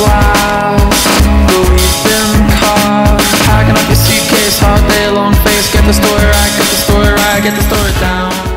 flowers But we've been caught Packing up your suitcase all day long face. Get the story right, get the story right, get the story down.